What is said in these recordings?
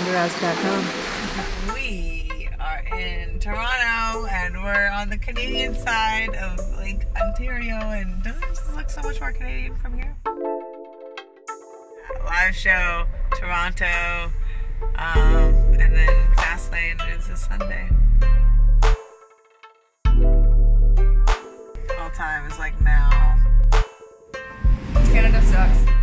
RondaRousey.com. We are in Toronto and we're on the Canadian side of Lake Ontario and doesn't it just look so much more Canadian from here? Live show, Toronto, um, and then Fastlane is this Sunday. All time is like now. Canada sucks.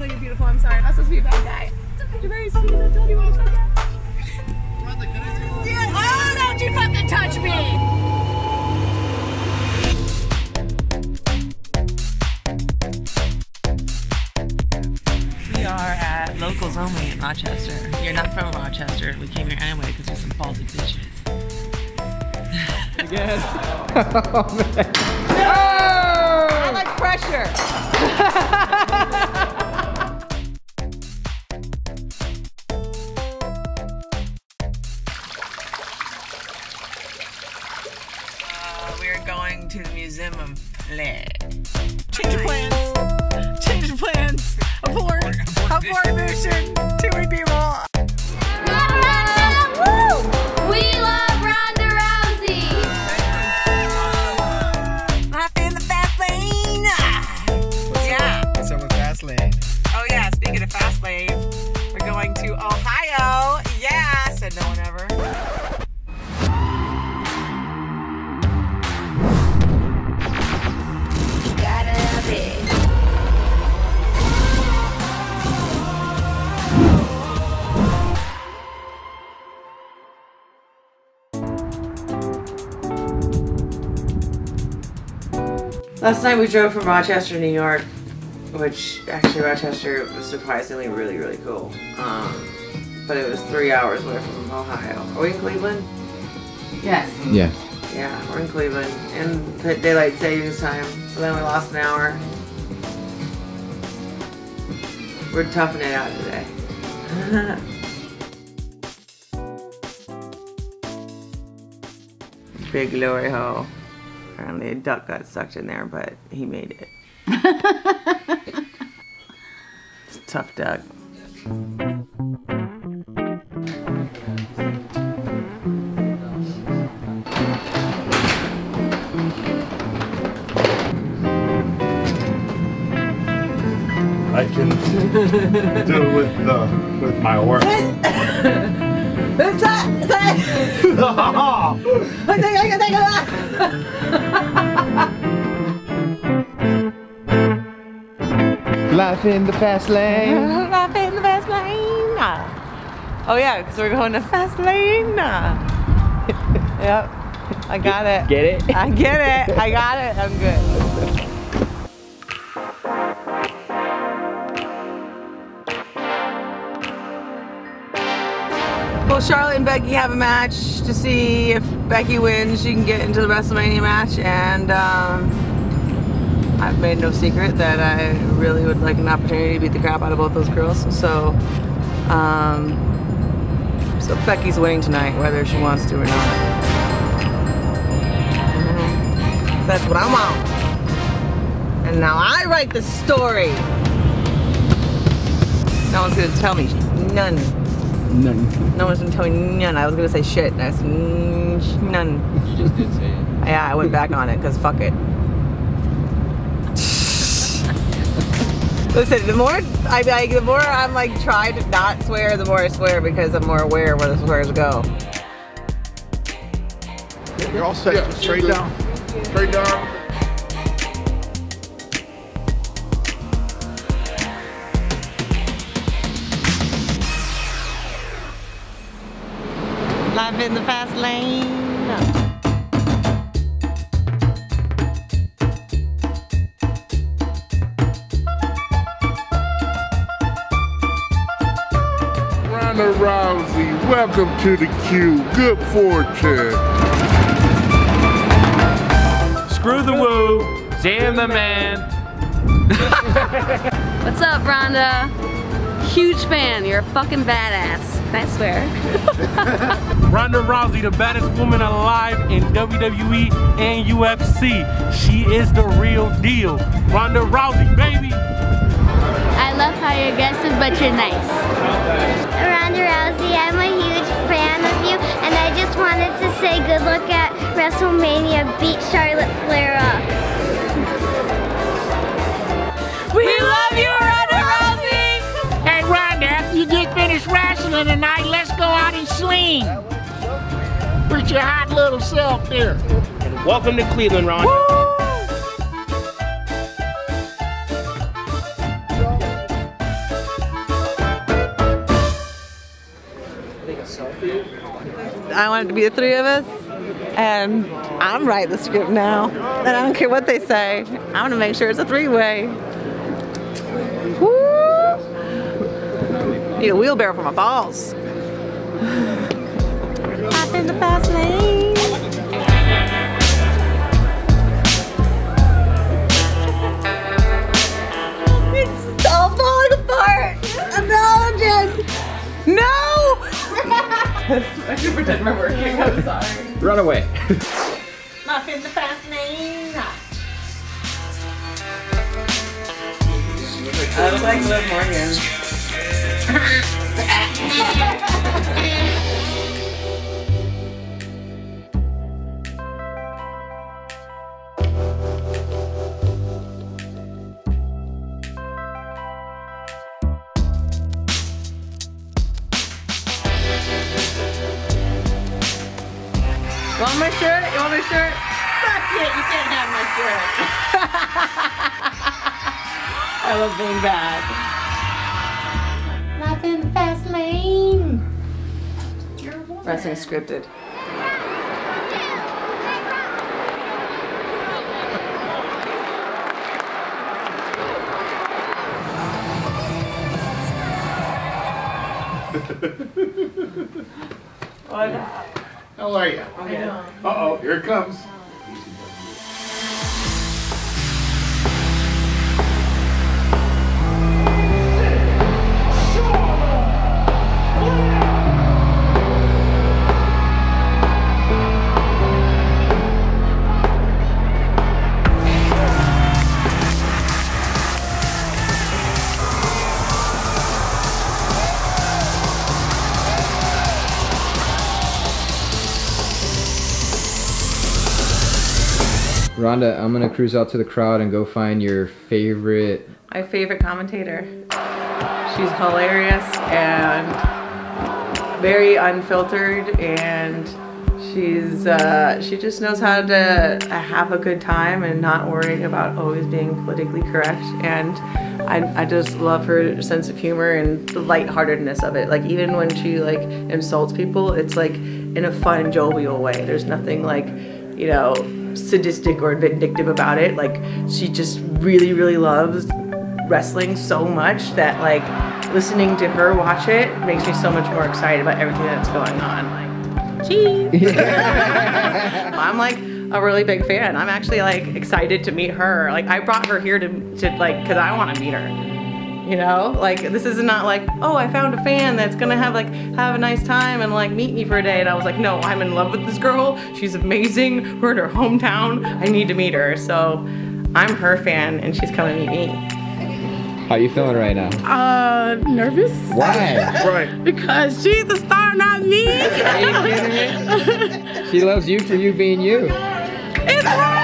No, you're beautiful. I'm sorry. I'm supposed to be a bad guy. You're very sweet. I told you I was like that. Oh, don't you fucking touch me! We are at Locals Only in Rochester. You're not from Rochester. We came here anyway because we're some ballsy bitches. Oh, oh! I like pressure. We are going to the Museum of Play. Change of plans. Change of plans. Abort. Abort mission. Too many people. Last night we drove from Rochester, New York, which actually Rochester was surprisingly really, really cool. Um, but it was three hours away from Ohio. Are we in Cleveland? Yes. Yeah. Yeah, we're in Cleveland. And the daylight savings time. So then we lost an hour. We're toughing it out today. Big glory hole. Apparently a duck got sucked in there, but he made it. it's a tough duck. I can do it with the with my work. Life in the fast lane. Life in the fast lane. Oh yeah, because we're going to fast lane. yep, I got it. Get it? I get it. I got it. I'm good. Well, Charlotte and Becky have a match to see if Becky wins, she can get into the WrestleMania match, and um, I've made no secret that I really would like an opportunity to beat the crap out of both those girls. So, um, so Becky's winning tonight, whether she wants to or not. Mhm. That's what I want. And now I write the story. No one's gonna tell me none. None. No one's gonna tell me none. I was gonna say shit, and I said mm, none. You just did say it. Yeah, I went back on it because fuck it. Listen, the more I like, the more I'm like trying to not swear, the more I swear because I'm more aware where the swears go. You're all set. Just straight down. Straight down. Life in the fast lane. Ronda Rousey, welcome to the queue. Good fortune. Screw the woo, Zan the man. What's up, Ronda? huge fan. You're a fucking badass. I swear. Ronda Rousey, the baddest woman alive in WWE and UFC. She is the real deal. Ronda Rousey, baby. I love how you're aggressive, but you're nice. Ronda Rousey, I'm a huge fan of you, and I just wanted to say good luck at WrestleMania. Beat Charlotte Flair up. We love you, Ronda Rousey! Hey, Ronda, after you get finished wrestling tonight, let's go out and sling. Put your hot little self there. Welcome to Cleveland, Ronda. I want it to be the three of us, and I'm writing the script now. And I don't care what they say. I'm gonna make sure it's a three-way. Need a wheelbarrow for my balls. Hop in the fast lane. It's all falling apart. I should pretend we're working. I'm sorry. Run away. Hop in the fast lane. I look like Liv Morgan. shirt? You want my shirt? Fuck it, you can't have my shirt. I love being bad. Not in the fast lane. Wrestling scripted. How are you? Uh-oh, here it comes. Ronda, I'm gonna cruise out to the crowd and go find your favorite. My favorite commentator. She's hilarious and very unfiltered and she's uh, she just knows how to have a good time and not worrying about always being politically correct and I, I just love her sense of humor and the lightheartedness of it like even when she like insults people it's like in a fun jovial way there's nothing like you know sadistic or vindictive about it. Like she just really really loves wrestling so much that like listening to her watch it makes me so much more excited about everything that's going on like cheese i'm like a really big fan. I'm actually like excited to meet her. Like i brought her here to, to like because i want to meet her you know like this is not like oh i found a fan that's gonna have like have a nice time and like meet me for a day and i was like no i'm in love with this girl she's amazing we're in her hometown i need to meet her so i'm her fan and she's coming to meet me How are you feeling right now? Uh, nervous Why? Right. because she's the star, not me. Are you kidding me? She loves you for you being you. It's right.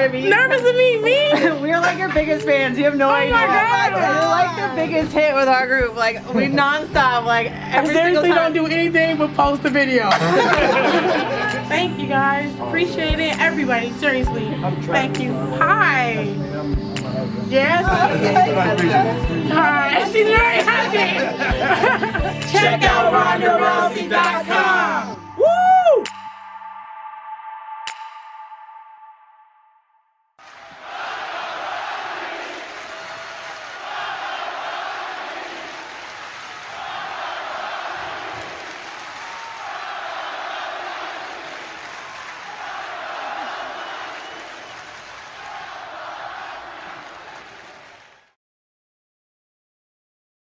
Nervous we are to meet you. Nervous to meet me. We're like your biggest fans. You have no oh idea. my God. You're like the biggest hit with our group. Like we nonstop. Like every single seriously don't do anything but post a video. Thank you guys. Appreciate it. Everybody, seriously. Thank you. Hi. Yes. Hi. She's very happy. Check out RondaRousey.com.